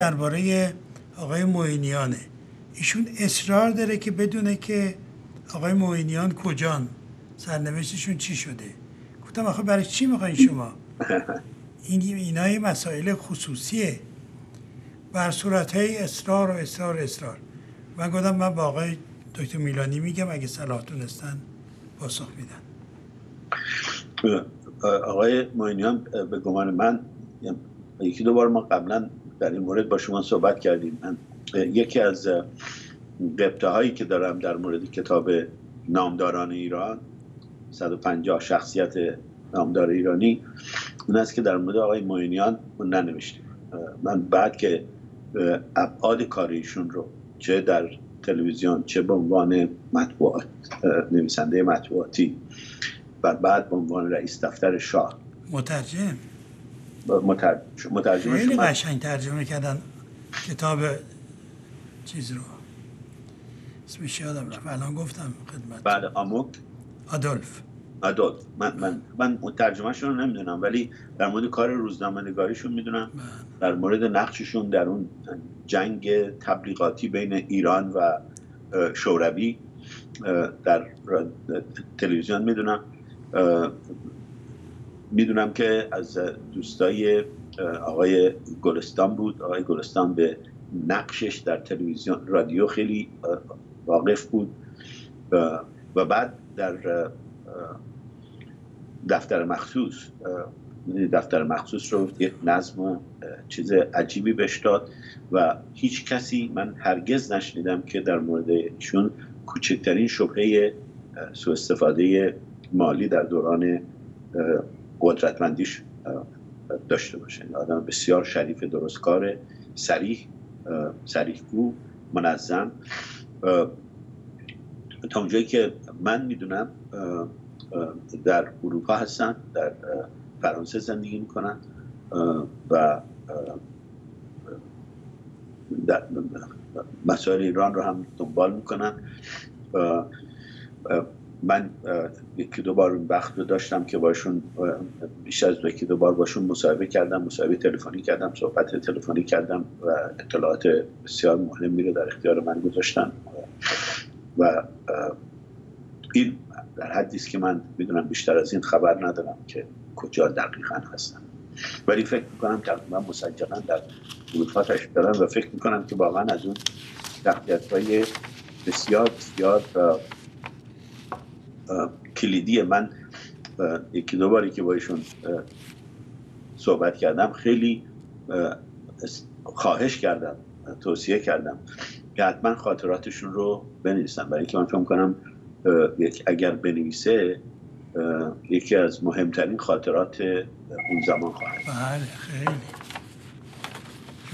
درباره آقای موینیانه ایشون اصرار داره که بدونه که آقای موینیان کجان سرنوشتشون چی شده. گفتم آخه برای چی می‌خواین شما؟ این اینای مسائل خصوصیه. بر صورت های اصرار و اصرار و اصرار. من گفتم من با آقای دکتر میلانی میگم اگه صلاح دونستن پاسخ میدن. آقای موینیان به گمان من یکی دو بار ما قبلا در این مورد با شما صحبت کردیم. من یکی از قبطه هایی که دارم در مورد کتاب نامداران ایران 150 شخصیت نامدار ایرانی اون است که در مورد آقای موینیان اون ننوشتیم. من بعد که ابعاد کاریشون رو چه در تلویزیون چه به عنوان مطبوعات نویسنده مطبوعاتی و بعد به عنوان رئیس دفتر شاه. مترجم. مترجم خیلی قشنگ ترجمه کردن کتاب چیز رو. اسمش یادم رفت. الان گفتم خدمت بعد آموک؟ آدولف. آدولف. من من من ترجمهشون رو نمی‌دونم ولی در مورد کار روزنامه نگاریشون می‌دونم. بله. در مورد نقششون در اون جنگ تبلیغاتی بین ایران و شوروی در تلویزیون می‌دونم. می‌دونم که از دوستای آقای گلستان بود. آقای گلستان به نقشش در تلویزیون رادیو خیلی واقف بود. و بعد در دفتر مخصوص دفتر مخصوص رو یک نظم چیز عجیبی بهش داد و هیچ کسی من هرگز نشنیدم که در مورد ایشون کوچکترین شبهه سوء استفاده مالی در دوران قدرتمندیش داشته باشه. آدم بسیار شریف درستکار سریح سریحگو منظم. تا اونجایی که من می‌دونم در اروپا هستن در فرانسه زندگی می‌کنن و در مسائل ایران رو هم دنبال می‌کنن. من یکی دو بار وقت رو داشتم که باشون بیش از یکی دو بار باشون مصاحبه کردم مصاحبه تلفنی کردم صحبت تلفنی کردم و اطلاعات بسیار مهمی رو در اختیار من گذاشتن و این در حدی است که من می‌دونم بیشتر از این خبر ندارم که کجا دقیقا هستم. ولی فکر می‌کنم من مسجلا در اروپا تشکیل دارم و فکر می‌کنم که واقعا از اون شخصیت بسیار بسیار کلیدی من یکی دو باری که با ایشون صحبت کردم خیلی خواهش کردم توصیه کردم که حتما خاطراتشون رو بنویسن برای اینکه من فکر کنم اگر بنویسه یکی از مهمترین خاطرات اون زمان خواهد بله خیلی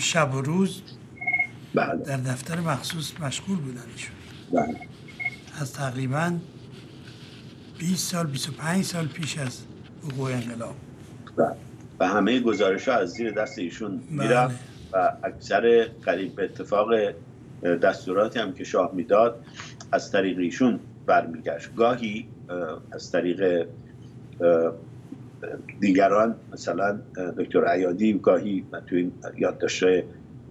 شب و روز بله. در دفتر مخصوص مشغول بودن ایشون بله. از تقریبا 20 سال 25 سال پیش از وقوع انقلاب. و همه گزارش ها از زیر دست ایشون می‌رفت بله. و اکثر قریب به اتفاق دستوراتی هم که شاه می‌داد از طریق ایشون برمیگشت گاهی از طریق دیگران مثلا دکتر عیادی گاهی تو این یادداشت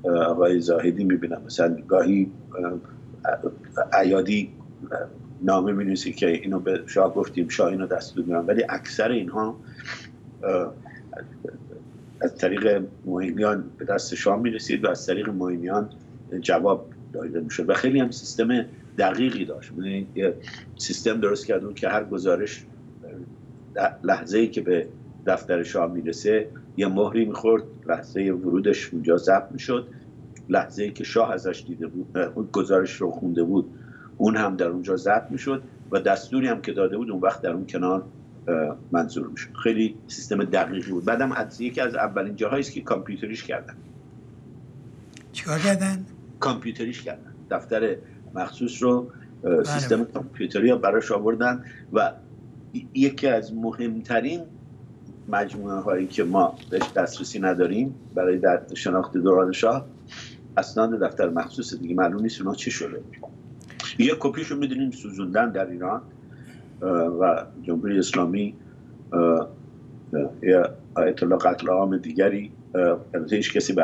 آقای زاهدی می‌بینم مثلا گاهی عیادی نامه می که اینو به شاه گفتیم شاه اینو دستور میرم ولی اکثر اینها از طریق مهمیان به دست شاه می رسید و از طریق مهمیان جواب داده می شد و خیلی هم سیستم دقیقی داشت. یعنی سیستم درست کرده که هر گزارش لحظه ای که به دفتر شاه می‌رسه یه مهری می‌خورد لحظه ورودش اونجا ضبط می‌شد. لحظه ای که شاه ازش دیده بود گزارش رو خونده بود اون هم در اونجا ضبط می‌شد و دستوری هم که داده بود اون وقت در اون کنار منظور می‌شد. خیلی سیستم دقیقی بود. بعدم از یکی از اولین جاهایی است که کامپیوتریش کردن. چیکار کردن؟ کامپیوتریش کردن. دفتر مخصوص رو بله، سیستم. کامپیوتری ها براش آوردن و یکی از مهمترین مجموعه هایی که ما بهش دسترسی نداریم برای در شناخت دوران شاه اسناد دفتر مخصوص دیگه معلوم نیست اونا چی شده. یه کپیشو می‌دونیم سوزوندن در ایران و جمهوری اسلامی یا اطلاع قتل عام دیگری هیچ کسی به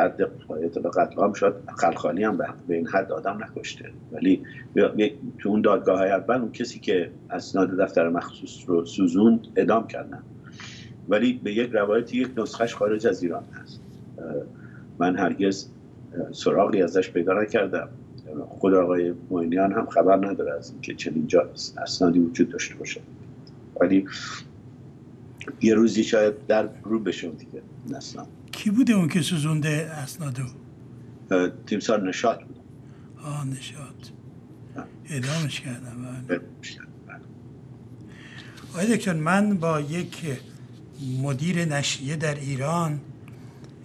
قتل عام شد خلخالی هم به این حد آدم نکشته. ولی تو اون دادگاه های اول اون کسی که اسناد دفتر مخصوص رو سوزوند ادام کردن. ولی به یک روایتی یک نسخش خارج از ایران هست. من هرگز سراغی ازش پیدا نکردم. خود آقای موینیان هم خبر نداره از اینکه چنین جا اسنادی وجود داشته باشه. ولی یه روزی شاید در رو بشه دیگه اسناد. کی بوده اون که سوزونده اسنادو؟ تیمسار نشاد بود. آه نشاد. ادامش کردم بله. آقای دکتر من با یک مدیر نشریه در ایران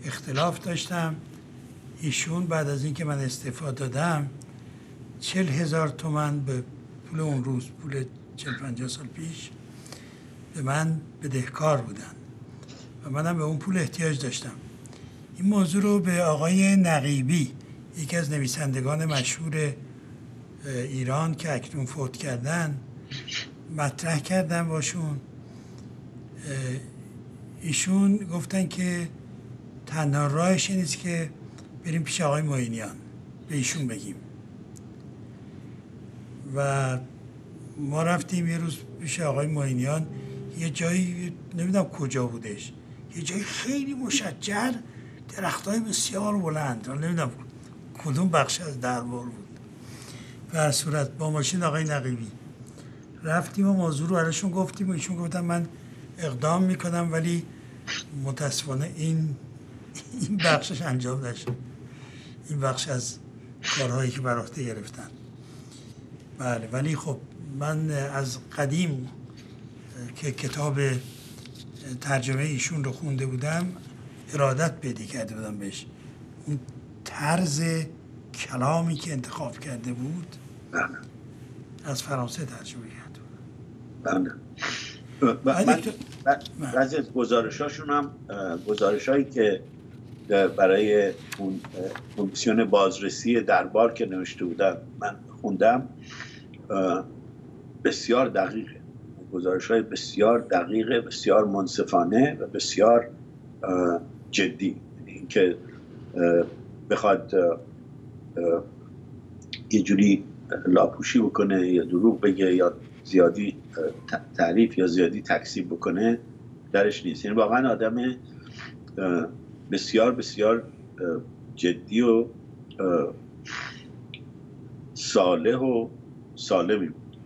اختلاف داشتم. ایشون بعد از اینکه من استعفا دادم چل هزار تومن به پول اون روز پول چل پنجاه سال پیش به من بدهکار بودن و منم به اون پول احتیاج داشتم. این موضوع رو به آقای نقیبی یکی از نویسندگان مشهور ایران که اکنون فوت کردن مطرح کردم باشون. ایشون گفتن که تنها راهش نیست که بریم پیش آقای معینیان به ایشون بگیم. و ما رفتیم یه روز پیش آقای معینیان یه جایی نمی‌دونم کجا بودش یه جایی خیلی مشجر درخت های بسیار بلند نمی‌دونم کدوم بخش از دربار بود. و صورت با ماشین آقای نقیبی. رفتیم و موضوع رو براشون گفتیم و ایشون گفتن من اقدام می‌کنم ولی متاسفانه این این بخشش انجام نشد. این بخش از کارهایی که بر عهده گرفتن. بله ولی خب من از قدیم که کتاب ترجمه ایشون رو خونده بودم ارادت پیدا کرده بودم بهش. اون طرز کلامی که انتخاب کرده بود بله. از فرانسه ترجمه کرده بود بله. بعضی از گزارش هاشون هم گزارش هایی که برای اون کمیسیون بازرسی دربار که نوشته بودم من خوندم بسیار دقیقه گزارش های بسیار دقیقه بسیار منصفانه و بسیار جدی. اینکه بخواد یه جوری لاپوشی بکنه یا دروغ بگه یا زیادی تعریف یا زیادی تکسیب بکنه درش نیست. یعنی واقعا آدم بسیار بسیار جدی و صالح و سالمی بود.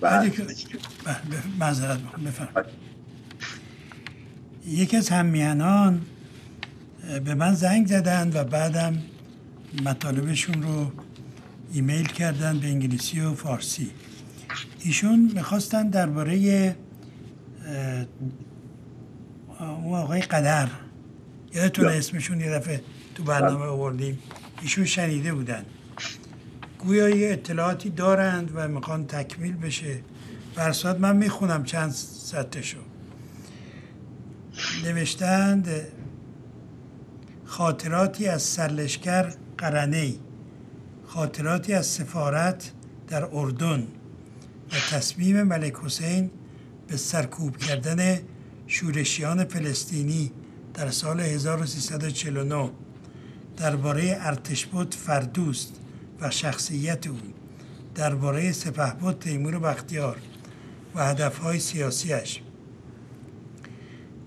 بله، معذرت بفرم یکی از همیهنان به من زنگ زدن و بعدم مطالبشون رو ایمیل کردن به انگلیسی و فارسی. ایشون می‌خواستن درباره اون آقای قدر. یادتونه اسمشون یه دفعه تو برنامه بله. آوردیم. ایشون شنیده بودن. گویا یه اطلاعاتی دارند و می‌خوان تکمیل بشه. برسات من می‌خونم چند سطحشو. نوشتند خاطراتی از سرلشکر قرنی خاطراتی از سفارت در اردن. و تصمیم ملک حسین به سرکوب کردن شورشیان فلسطینی در سال 1349 درباره ارتشبوت فردوست و شخصیت او درباره سپهبد تیمور بختیار و هدفهای سیاسیش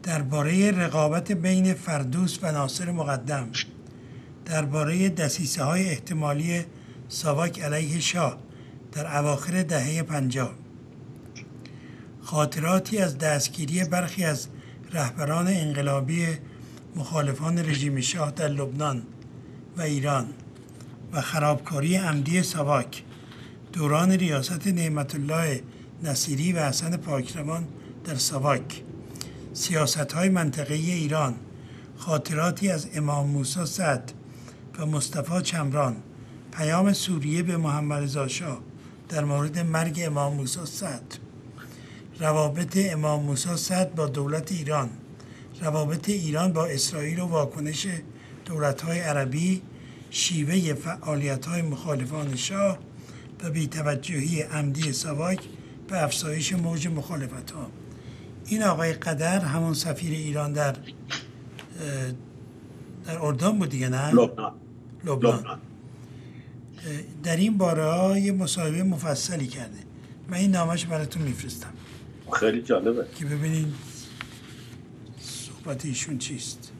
درباره رقابت بین فردوس و ناصر مقدم درباره دسیسه های احتمالی ساواک علیه شاه در اواخر دهه پنجاه. خاطراتی از دستگیری برخی از رهبران انقلابی مخالفان رژیم شاه در لبنان و ایران و خرابکاری عمدی ساواک دوران ریاست نعمت الله نصیری و حسن پاکروان در ساواک سیاست های منطقه ایران خاطراتی از امام موسی صد و مصطفی چمران پیام سوریه به محمد رضا شاه در مورد مرگ امام موسی صد روابط امام موسی صد با دولت ایران. روابط ایران با اسرائیل و واکنش های عربی شیوه فعالیت های مخالفان شاه و بیتوجهی عمدی سواک به افزایش موج مخالفت ها این آقای قدر همون سفیر ایران در در اردن بود دیگه نه؟ لبنان. لبنان. در این باره یه مصاحبه مفصلی کرده. من این نامش براتون میفرستم. خیلی جالبه. که ببینین صحبت ایشون چیست.